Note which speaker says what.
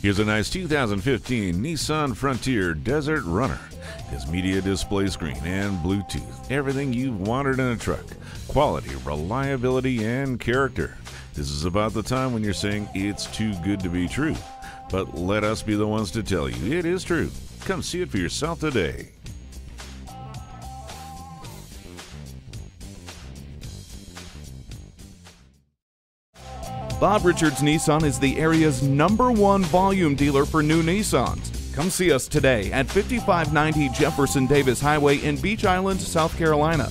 Speaker 1: Here's a nice 2015 Nissan Frontier Desert Runner. His media display screen and Bluetooth, everything you've wanted in a truck. Quality, reliability, and character. This is about the time when you're saying it's too good to be true. But let us be the ones to tell you it is true. Come see it for yourself today.
Speaker 2: Bob Richards Nissan is the area's number one volume dealer for new Nissans. Come see us today at 5590 Jefferson Davis Highway in Beech Island, South Carolina.